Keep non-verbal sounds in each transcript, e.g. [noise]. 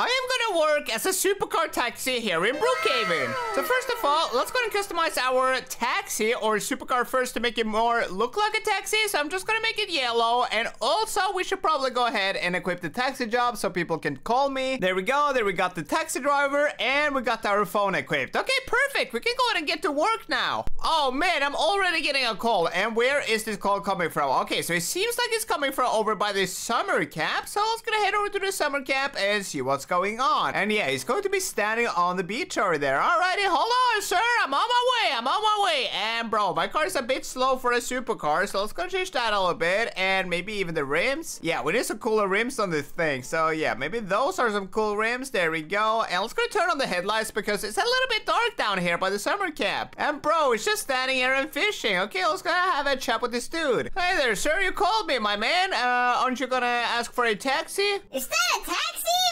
I am gonna work as a supercar taxi here in Brookhaven. So first of all, let's go and customize our taxi or supercar first to make it more look like a taxi. So I'm just gonna make it yellow. And also, we should probably go ahead and equip the taxi job so people can call me. There we go. There we got the taxi driver and we got our phone equipped. Okay, perfect. We can go ahead and get to work now. Oh man, I'm already getting a call. And where is this call coming from? Okay, so it seems like it's coming from over by the summer camp. So let's gonna head over to the summer camp and see what's going on. And yeah, he's going to be standing on the beach over there. Alrighty, hold on, sir. I'm on my way. I'm on my way. And bro, my car is a bit slow for a supercar. So let's go change that a little bit. And maybe even the rims. Yeah, we need some cooler rims on this thing. So yeah, maybe those are some cool rims. There we go. And let's go turn on the headlights because it's a little bit dark down here by the summer camp. And bro, it's just standing here and fishing. Okay, let's go have a chat with this dude. Hey there, sir. You called me, my man. Uh, aren't you gonna ask for a taxi? Is that a taxi?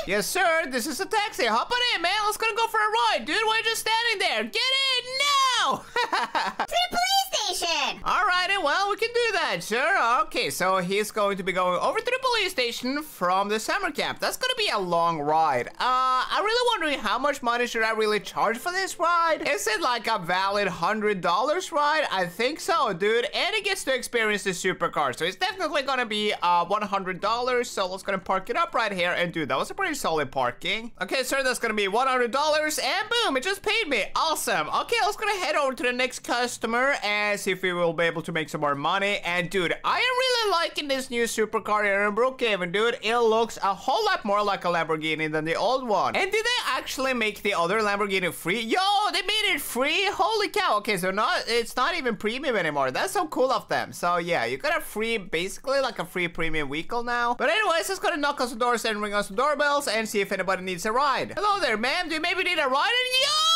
Yes, sir. This is a taxi. Hop on in, man. Let's gonna go for a ride, dude. Why are you just standing there? Get in now! [laughs] To the police station. Sure. Okay, so he's going to be going over to the police station from the summer camp. That's gonna be a long ride. Uh, I'm really wondering how much money should I really charge for this ride? Is it like a valid $100 ride? I think so, dude. And he gets to experience the supercar, so it's definitely gonna be uh, $100. So let's gonna park it up right here. And dude, that was a pretty solid parking. Okay, sir, that's gonna be $100. And boom, it just paid me. Awesome. Okay, let's gonna head over to the next customer and see if we will be able to make some more money. And dude, I am really liking this new supercar here in Brookhaven, dude. It looks a whole lot more like a Lamborghini than the old one. And did they actually make the other Lamborghini free? Yo, they made it free? Holy cow. Okay, so not it's not even premium anymore. That's so cool of them. So yeah, you got a free, basically like a free premium vehicle now. But anyways, let's go to knock on some doors and ring on some doorbells and see if anybody needs a ride. Hello there, ma'am. Do you maybe need a ride? And yo,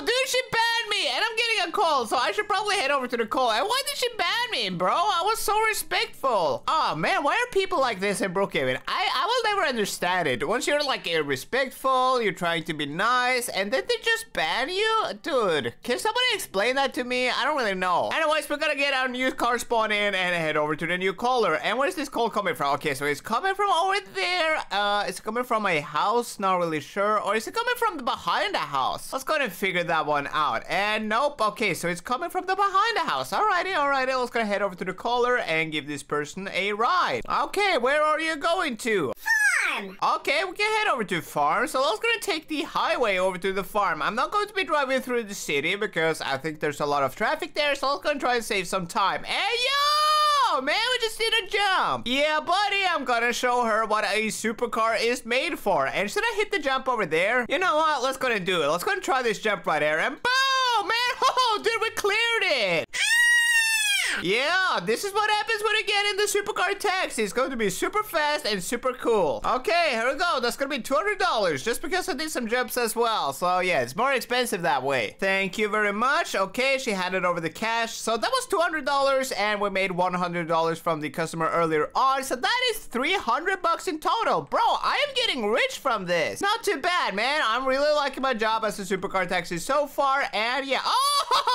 dude, she banned me and I'm getting a call. So I should probably head over to the call. And why did she ban me, bro? I was so respectful. Oh man, why are people like this in Brookhaven? I, I will never understand it. Once you're like respectful, you're trying to be nice, and then they just ban you? Dude, can somebody explain that to me? I don't really know. Anyways, we're gonna get our new car spawn in and head over to the new caller. And where's this call coming from? Okay, so it's coming from over there. Uh, it's coming from my house, not really sure. Or is it coming from behind the house? Let's go ahead and figure that one out. And nope, okay, so it's coming from the behind the house. Alrighty, alrighty, let's go head over to the caller and give this person a ride. Okay, where are you going to? Farm. Okay, we can head over to farm. So let's gonna take the highway over to the farm. I'm not going to be driving through the city because I think there's a lot of traffic there. So let's gonna try and save some time. Hey, yo! Oh, man, we just did a jump. Yeah, buddy, I'm gonna show her what a supercar is made for. And should I hit the jump over there? You know what? Let's go and do it. Let's go and try this jump right here. And boom, man! Oh, dude, we cleared it. Yeah, this is what happens when you get in the supercar taxi. It's going to be super fast and super cool. Okay, here we go. That's going to be $200 just because I did some jumps as well. So yeah, it's more expensive that way. Thank you very much. Okay, she handed over the cash. So that was $200 and we made $100 from the customer earlier on. So that is 300 bucks in total. Bro, I am getting rich from this. Not too bad, man. I'm really liking my job as a supercar taxi so far. And yeah. [laughs]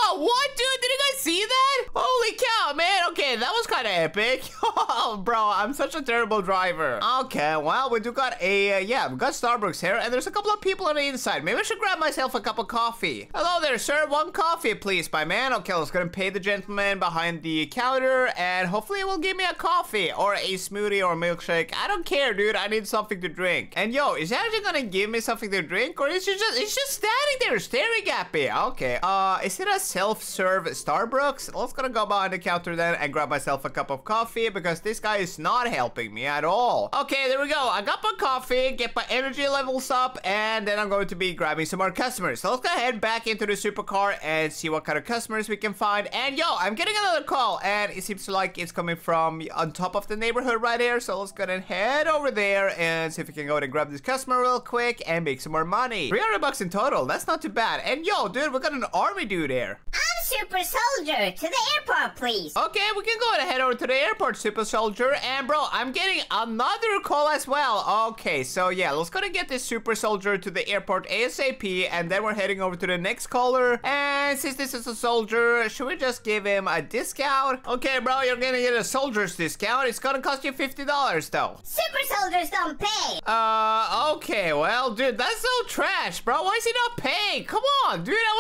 Oh, what, dude? Did you guys see that? Holy cow, man. Okay, that was kind of epic. [laughs] Bro, I'm such a terrible driver. Okay, well, we do got a, uh, yeah, we got Starbucks here, and there's a couple of people on the inside. Maybe I should grab myself a cup of coffee. Hello there, sir. One coffee, please, my man. Okay, let's go and pay the gentleman behind the counter, and hopefully he will give me a coffee or a smoothie or milkshake. I don't care, dude. I need something to drink. And yo, is he actually gonna give me something to drink, or is he just, he's just standing there staring at me? Okay, uh, is it a self-serve Starbucks? Let's gonna go behind the counter then and grab myself a cup of coffee because this guy is not helping me at all. Okay, there we go. I got my coffee, get my energy levels up, and then I'm going to be grabbing some more customers. So let's go ahead back into the supercar and see what kind of customers we can find. And yo, I'm getting another call, and it seems like it's coming from on top of the neighborhood right here. So let's go ahead and head over there and see if we can go and grab this customer real quick and make some more money. 300 bucks in total. That's not too bad. And yo, dude, we got an army dude here. Super soldier to the airport, please. Okay, we can go ahead and head over to the airport, Super Soldier. And bro, I'm getting another call as well. Okay, so yeah, let's go to get this Super Soldier to the airport ASAP. And then we're heading over to the next caller. And since this is a soldier, should we just give him a discount? Okay, bro, you're gonna get a soldier's discount. It's gonna cost you $50 though. Super soldiers don't pay. Uh, okay, well, dude, that's so trash, bro. Why is he not paying? Come on, dude, I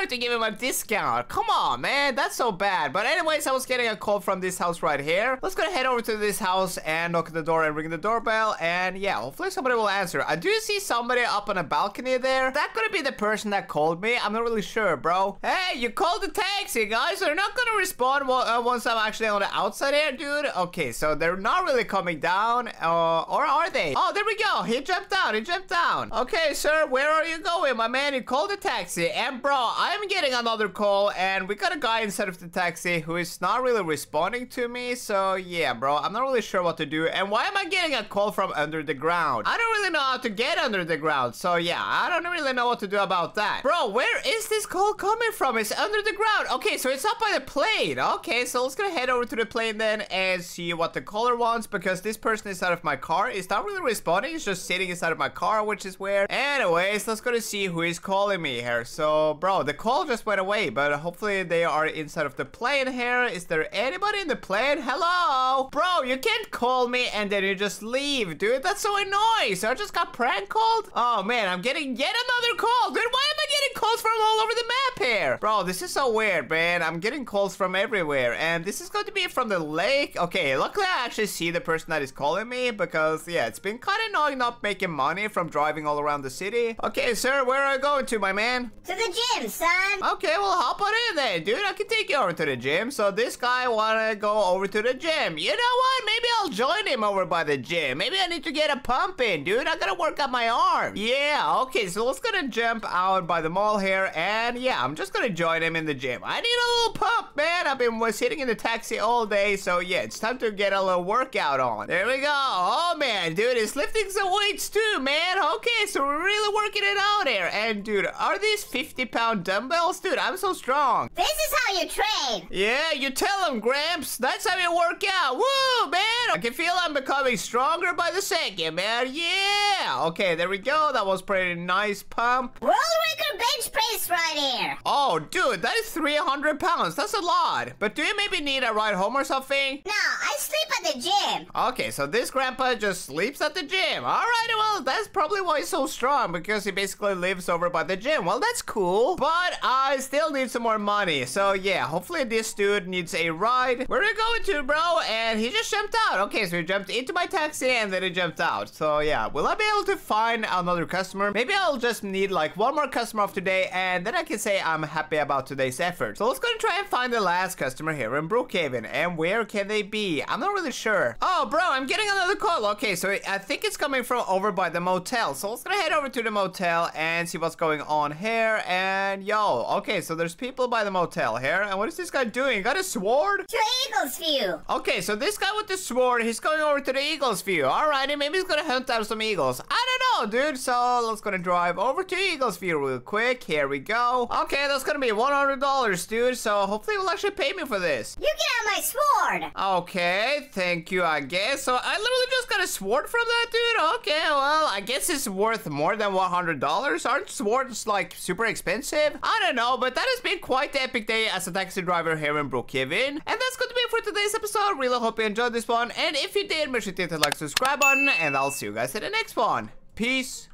trying to give him a discount. Come on, man, that's so bad. But anyways, I was getting a call from this house right here. Let's go head over to this house and knock at the door and ring the doorbell. And yeah, hopefully somebody will answer. I do see somebody up on a balcony there. That gonna be the person that called me? I'm not really sure, bro. Hey, you called the taxi, guys. They're not gonna respond uh, once I'm actually on the outside here, dude. Okay, so they're not really coming down. Uh, or are they? Oh, there we go. He jumped down. He jumped down. Okay, sir, where are you going, my man? You called the taxi. And bro, I'm getting another call and we got a guy inside of the taxi who is not really responding to me. So yeah, bro, I'm not really sure what to do. And why am I getting a call from under the ground? I don't really know how to get under the ground. So yeah, I don't really know what to do about that. Bro, where is this call coming from? It's under the ground. Okay, so it's up by the plane. Okay, so let's go head over to the plane then and see what the caller wants because this person inside of my car is not really responding. He's just sitting inside of my car, which is weird. Anyways, let's go to see who is calling me here. So, bro, the call just went away, but hopefully they are inside of the plane here. Is there anybody in the plane? Hello? Bro, you can't call me and then you just leave, dude. That's so annoying. So I just got prank called? Oh, man, I'm getting yet another call. Dude, why am I getting calls from all over the map here? Bro, this is so weird, man. I'm getting calls from everywhere. And this is going to be from the lake. Okay, luckily I actually see the person that is calling me because, yeah, it's been kind of annoying not making money from driving all around the city. Okay, sir, where are you going to, my man? To the gym, Okay, well, hop on in then, dude. I can take you over to the gym. So this guy wanna go over to the gym. You know what? Maybe I'll join him over by the gym. Maybe I need to get a pump in, dude. I gotta work out my arm. Yeah, okay, so let's gonna jump out by the mall here. And yeah, I'm just gonna join him in the gym. I need a little pump, man. I've been was sitting in the taxi all day. So yeah, it's time to get a little workout on. There we go. Oh, man, dude, it's lifting some weights too, man. Okay, so we're really working it out here. And dude, are these 50 pound dumbbells? Dude, I'm so strong. This is how you train. Yeah, you tell them, Gramps. That's how you work out. Woo, man. I can feel I'm becoming stronger by the second, man. Yeah. Okay, there we go. That was pretty nice pump. World record bench press right here. Oh, dude, that is 300 pounds. That's a lot. But do you maybe need a ride home or something? No, the gym. Okay, so this grandpa just sleeps at the gym. All right, well, that's probably why he's so strong because he basically lives over by the gym. Well, that's cool, but I still need some more money. So yeah, hopefully this dude needs a ride. Where are you going to, bro? And he just jumped out. Okay, so he jumped into my taxi and then he jumped out. So yeah, will I be able to find another customer? Maybe I'll just need like one more customer of today and then I can say I'm happy about today's effort. So let's go and try and find the last customer here in Brookhaven. And where can they be? I'm not really sure. Oh, bro, I'm getting another call. Okay, so I think it's coming from over by the motel. So let's gonna head over to the motel and see what's going on here. And yo, okay, so there's people by the motel here. And what is this guy doing? Got a sword? To Eagles View. Okay, so this guy with the sword, he's going over to the Eagles View. Alrighty, maybe he's gonna hunt down some eagles. I don't know, dude. So let's gonna drive over to Eagles View real quick. Here we go. Okay, that's gonna be $100, dude. So hopefully he will actually pay me for this. You get out my sword. Okay, thank you, I guess. So I literally just got a sword from that dude? Okay, well, I guess it's worth more than $100. Aren't swords, like, super expensive? I don't know, but that has been quite the epic day as a taxi driver here in Brookhaven. And that's going to be it for today's episode. Really hope you enjoyed this one. And if you did, make sure to hit the like, subscribe button, and I'll see you guys in the next one. Peace.